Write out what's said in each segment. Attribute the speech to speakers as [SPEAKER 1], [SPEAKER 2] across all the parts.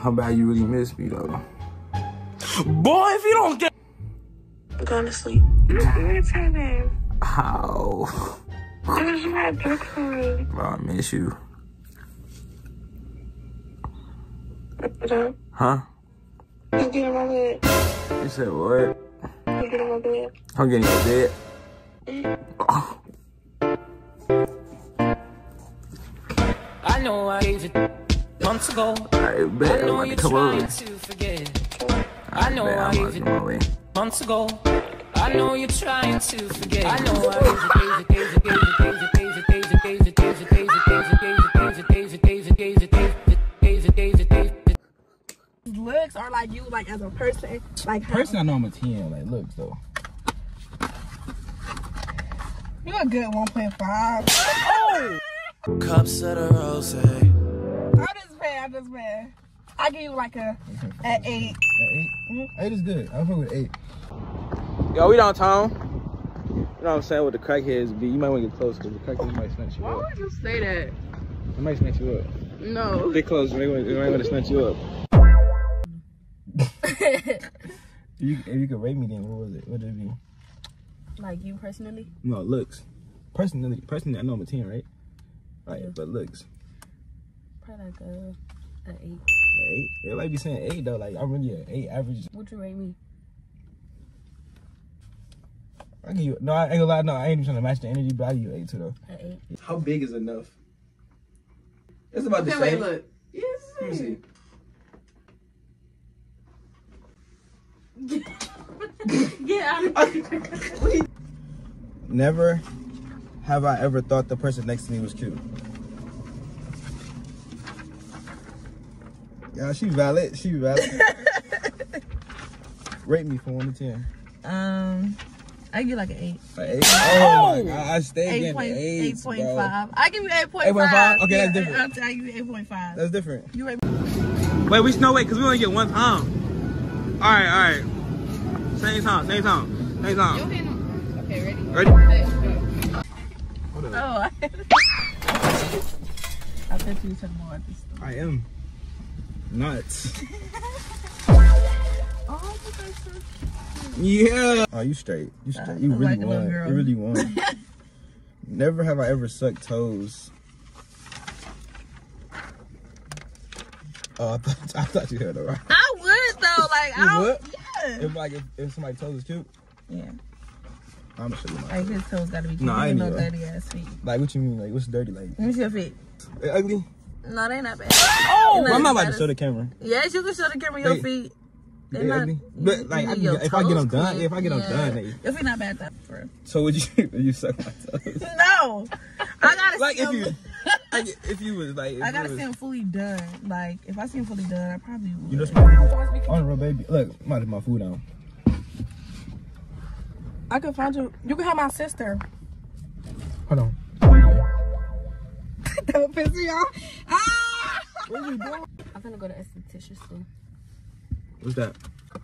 [SPEAKER 1] how bad you really miss me though.
[SPEAKER 2] Boy, if you don't get.
[SPEAKER 3] I'm going to sleep. Irritated.
[SPEAKER 1] How?
[SPEAKER 3] It was my birthday.
[SPEAKER 1] Bro, I miss you. Huh?
[SPEAKER 3] You get in my bed.
[SPEAKER 1] You said what?
[SPEAKER 3] You get in my bed.
[SPEAKER 1] I'm getting your bed.
[SPEAKER 2] I know I gave it months ago.
[SPEAKER 1] Alright, bet.
[SPEAKER 2] I
[SPEAKER 1] I'm
[SPEAKER 2] know
[SPEAKER 1] about to
[SPEAKER 2] you're
[SPEAKER 1] come over.
[SPEAKER 2] trying to forget. I know
[SPEAKER 1] Bet,
[SPEAKER 2] I
[SPEAKER 1] I'm on my way.
[SPEAKER 2] months ago. I know you're trying to forget. I know I gave it, gave it, gave it, gave it, gave it, gave it, gave it, gave it, gave it, gave it, gave it, gave it, gave it, gave it, gave it, gave it, gave it, gave it, gave it.
[SPEAKER 4] looks or like you like as a person like
[SPEAKER 1] Person, I know I'm a 10, like, looks though.
[SPEAKER 4] you a good 1.5
[SPEAKER 5] Cups of the rose.
[SPEAKER 4] I'm just playing i'm just playing i give you like a an eight
[SPEAKER 1] Eight? Eight is good. I'll fuck with eight. Yo, we downtown. You know what I'm saying? With the crackheads be. You might want to get close because the crackheads might snatch you
[SPEAKER 6] Why
[SPEAKER 1] up.
[SPEAKER 6] would you say that?
[SPEAKER 1] They might snatch you up.
[SPEAKER 6] No.
[SPEAKER 1] Get close. They might, they want to snatch you up. you, if you could rate me, then what was it? What would it be?
[SPEAKER 4] like you personally
[SPEAKER 1] No, looks. Personally, personally, I know I'm a 10, right? Right, but looks.
[SPEAKER 4] Probably like a an eight
[SPEAKER 1] Eight? Everybody be saying eight, though. Like, I'm really an eight average.
[SPEAKER 4] would you rate me
[SPEAKER 1] I give you, no, I ain't gonna lie. No, I ain't even trying to match the energy, but I give you eight, too, though.
[SPEAKER 4] an eight
[SPEAKER 1] How big is enough? It's about the
[SPEAKER 6] Okay, wait,
[SPEAKER 1] same.
[SPEAKER 6] look. Yes.
[SPEAKER 1] Let me see.
[SPEAKER 6] Yeah.
[SPEAKER 1] Never have I ever thought the person next to me was cute. Yeah, she valid. She valid. Rate me from one to ten.
[SPEAKER 4] um i give like an eight
[SPEAKER 1] Like eight. Oh, my god, I stay
[SPEAKER 4] Eight
[SPEAKER 1] getting
[SPEAKER 4] point
[SPEAKER 1] eight.
[SPEAKER 4] eight point five. I give you eight point
[SPEAKER 1] 8.5?
[SPEAKER 4] five.
[SPEAKER 1] Okay, that's different.
[SPEAKER 4] I'll tell you eight point five.
[SPEAKER 1] That's different.
[SPEAKER 4] You rate
[SPEAKER 1] Wait, we no wait, cause we only get one time. All right, all right. Same time, same time, same time.
[SPEAKER 6] Okay, ready?
[SPEAKER 1] Ready?
[SPEAKER 4] Oh, I, I bet you said more at this.
[SPEAKER 1] I am nuts.
[SPEAKER 4] Oh, so
[SPEAKER 1] Yeah. Oh, you straight. You uh, straight. You
[SPEAKER 4] I'm
[SPEAKER 1] really
[SPEAKER 4] like
[SPEAKER 1] won.
[SPEAKER 4] girl.
[SPEAKER 1] You really won. Never have I ever sucked toes. Oh, I thought, I thought you heard it right.
[SPEAKER 4] I would though, like
[SPEAKER 1] You
[SPEAKER 4] I
[SPEAKER 1] would?
[SPEAKER 4] yeah.
[SPEAKER 1] If like if, if somebody toes is cute,
[SPEAKER 4] Yeah,
[SPEAKER 1] I'm gonna show you my.
[SPEAKER 4] like his toes gotta be cute.
[SPEAKER 1] No, I
[SPEAKER 4] He
[SPEAKER 1] ain't
[SPEAKER 4] no
[SPEAKER 1] either.
[SPEAKER 4] dirty ass feet.
[SPEAKER 1] Like what you mean? Like what's dirty? Like
[SPEAKER 4] Let me see your feet.
[SPEAKER 1] they ugly?
[SPEAKER 4] No, they not bad.
[SPEAKER 1] Oh,
[SPEAKER 4] They
[SPEAKER 1] I'm not about to show the camera.
[SPEAKER 4] Yes, you can show the camera your
[SPEAKER 1] They-
[SPEAKER 4] feet.
[SPEAKER 1] They,
[SPEAKER 4] They not-
[SPEAKER 1] ugly. But like I
[SPEAKER 4] need your
[SPEAKER 1] can, if I get them done,
[SPEAKER 4] clean.
[SPEAKER 1] if I get them
[SPEAKER 4] Yeah.
[SPEAKER 1] done, they,
[SPEAKER 4] Your feet not bad that for real.
[SPEAKER 1] so would you you suck my toes?
[SPEAKER 4] No, I gotta
[SPEAKER 1] like
[SPEAKER 4] see
[SPEAKER 1] if
[SPEAKER 4] him.
[SPEAKER 1] you like if you was like if
[SPEAKER 4] I gotta
[SPEAKER 1] was,
[SPEAKER 4] see him fully done. Like if I see him fully done, I probably would.
[SPEAKER 1] You know what On the road, baby. Look, I'm about to my food down.
[SPEAKER 4] I can find you. You can have my sister.
[SPEAKER 1] Hold on.
[SPEAKER 4] Don't piss me off. Ah!
[SPEAKER 1] What are you doing?
[SPEAKER 4] I'm gonna go to esthetician soon.
[SPEAKER 1] What's that?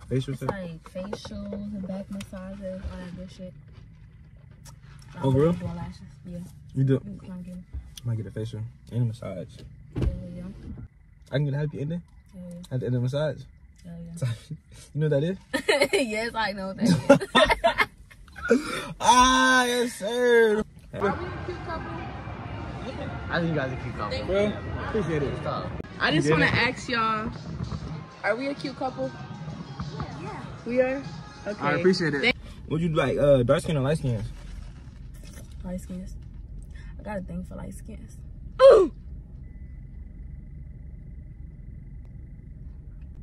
[SPEAKER 1] Facial
[SPEAKER 4] It's
[SPEAKER 1] stuff?
[SPEAKER 4] like facials and back massages, all that good shit.
[SPEAKER 1] Oh, for real?
[SPEAKER 4] Lashes. Yeah.
[SPEAKER 1] You do?
[SPEAKER 4] You can come get.
[SPEAKER 1] I might get a facial and a massage.
[SPEAKER 4] Hell yeah.
[SPEAKER 1] I can get a happy ending
[SPEAKER 4] Hell yeah.
[SPEAKER 1] at the end of the massage.
[SPEAKER 4] Hell
[SPEAKER 1] you know what that is?
[SPEAKER 4] yes, I know that.
[SPEAKER 1] ah, yes, sir.
[SPEAKER 5] I think you guys are cute couple.
[SPEAKER 1] Bro, appreciate it.
[SPEAKER 6] I just want to ask y'all, are we a cute couple? Yeah. We are? Okay.
[SPEAKER 1] I appreciate it. Would you like uh dark skin or light skin?
[SPEAKER 4] light skins. I got a thing for light skins.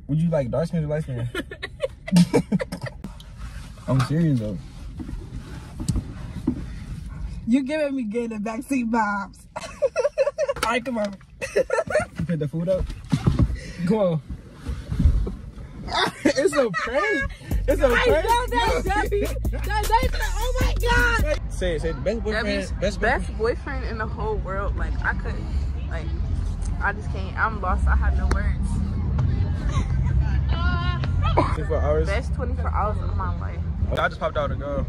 [SPEAKER 1] Would you like dark skin or light skin? I'm serious though.
[SPEAKER 4] You giving me good in backseat vibes. All right, come on.
[SPEAKER 1] You pick the food up. Come on. it's a prank. It's a prank.
[SPEAKER 4] Oh my god.
[SPEAKER 1] Say it. Say it. Best boyfriend.
[SPEAKER 6] Debbie's
[SPEAKER 1] best
[SPEAKER 6] best,
[SPEAKER 1] boyfriend.
[SPEAKER 6] boyfriend in the whole world. Like, I could, like, I just can't. I'm lost. I have no words.
[SPEAKER 1] 24 hours.
[SPEAKER 6] Best 24 hours of my life.
[SPEAKER 1] I just popped out a girl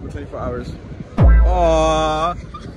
[SPEAKER 1] for 24 hours. Aww.